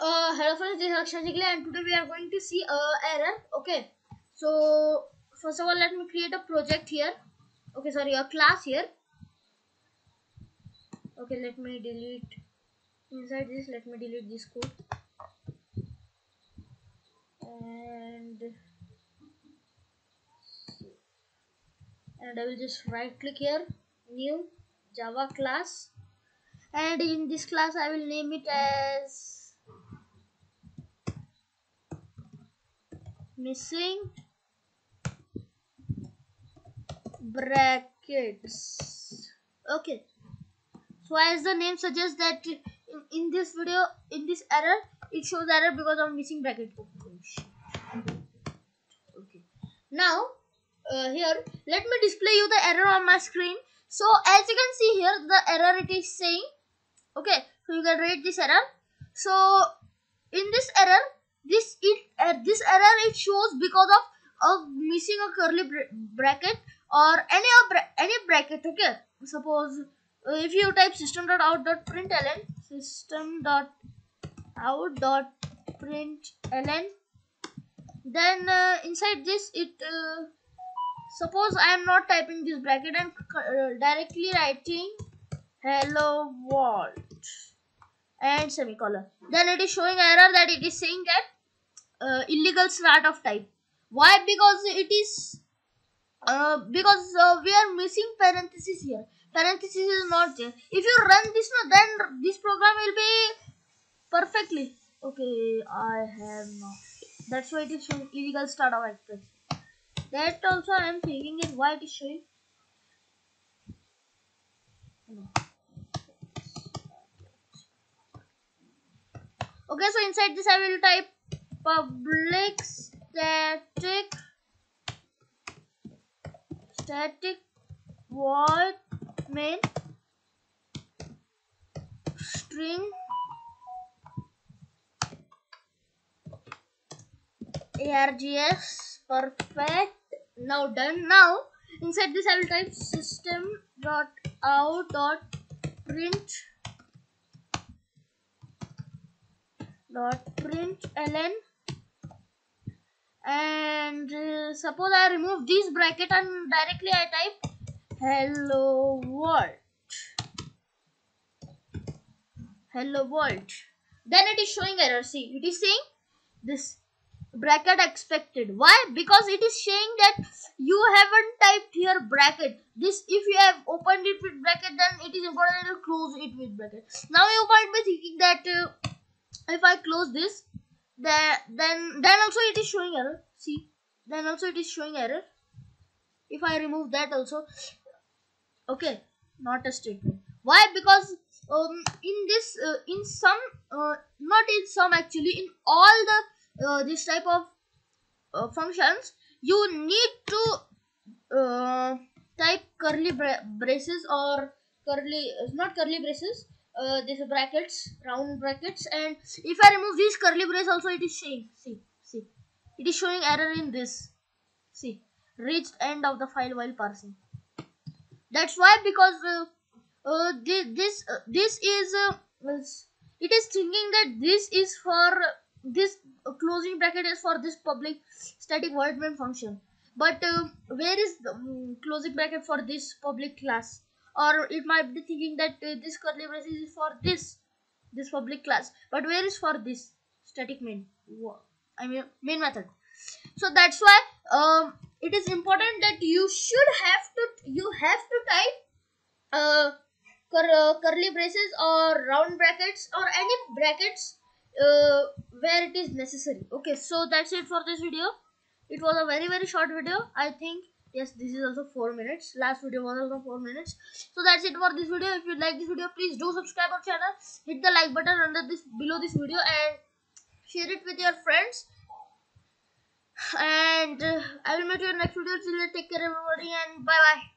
uh, hello friends, this is Akshansh Ingle and today we are going to see a error. Okay, so first of all, let me create a project here. Okay, sorry, a class here. Okay, let me delete inside this. Let me delete this code and and I will just right click here, new Java class, and in this class I will name it as missing brackets. Okay. So as the name suggests that in, in this video in this error it shows error because of missing bracket okay. Now uh, here let me display you the error on my screen. So as you can see here the error it is saying. Okay. So you can read this error. So in this error this it uh, this error it shows because of of missing a curly bra bracket or any bra any bracket okay? Suppose uh, if you type system.out.println system.out.println then uh, inside this it uh, suppose i am not typing this bracket and uh, directly writing hello world and semicolon. Then it is showing error that it is saying that uh, illegal start of type. Why? Because it is uh, because uh, we are missing parenthesis here. Parenthesis is not there. If you run this no then this program will be perfectly. Okay i have not that's why it is showing illegal start of express that also i am thinking it why it is showing. Okay so inside this i will type public static static void main string args perfect. Now done. Now inside this i will type system dot out dot print dot print ln and uh, suppose I remove this bracket and directly I type hello world. Hello world. Then it is showing error. See it is saying this bracket expected. Why? Because it is saying that you haven't typed here bracket. This if you have opened it with bracket then it is important to close it with bracket. Now you might be thinking that uh, if I close this then then then also it is showing error. See then also it is showing error. If i remove that also. Okay not a statement. Why? Because um, in this uh, in some uh, not in some actually in all the uh, this type of uh, functions you need to uh, type curly bra braces or curly not curly braces uh, these brackets round brackets and if i remove this curly brace also it is showing. See see. It is showing error in this. See reached end of the file while parsing. That's why because uh, uh, this this, uh, this is uh, it is thinking that this is for this closing bracket is for this public static void main function. But uh, where is the um, closing bracket for this public class or it might be thinking that uh, this curly braces is for this this public class. But where is for this? Static main. I mean main method. So that's why um, it is important that you should have to you have to type uh, cur uh, curly braces or round brackets or any brackets uh, where it is necessary. Okay so that's it for this video. It was a very very short video. I think yes this is also four minutes. Last video was also four minutes. So that's it for this video. If you like this video please do subscribe our channel. Hit the like button under this below this video and share it with your friends. And uh, i will meet you in next video. Till then take care everybody and bye bye